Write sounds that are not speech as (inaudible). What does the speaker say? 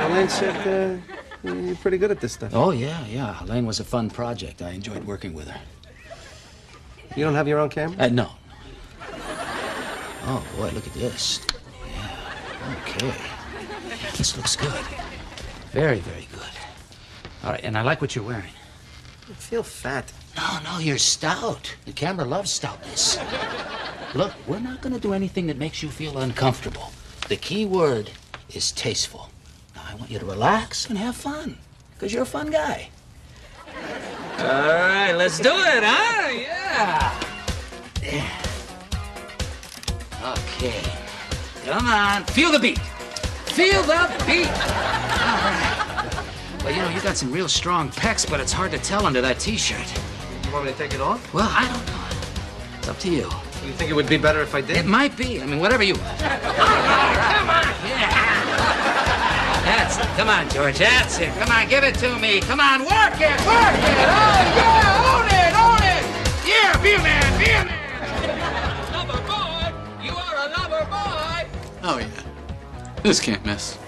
Elaine said uh, you're pretty good at this stuff. Oh, yeah, yeah. Elaine was a fun project. I enjoyed working with her. You don't have your own camera? Uh, no. Oh, boy, look at this. Yeah, okay. This looks good. Very, very good. All right, and I like what you're wearing. You feel fat. No, no, you're stout. The camera loves stoutness. Look, we're not going to do anything that makes you feel uncomfortable. The key word is tasteful. Now, I want you to relax and have fun, because you're a fun guy. All right, let's do it, huh? Yeah. Yeah. Okay. Come on. Feel the beat. Feel the beat. All right. Well, you know, you got some real strong pecs, but it's hard to tell under that t-shirt. You want me to take it off? Well, I don't know. It's up to you. You think it would be better if I did? It might be. I mean, whatever you want. (laughs) Come on, George. That's it. Come on, give it to me. Come on, work it, work it. Oh, yeah. Own it, own it. Yeah, be a man, be a man. Lover boy, you are a lover boy. Oh, yeah. This can't miss.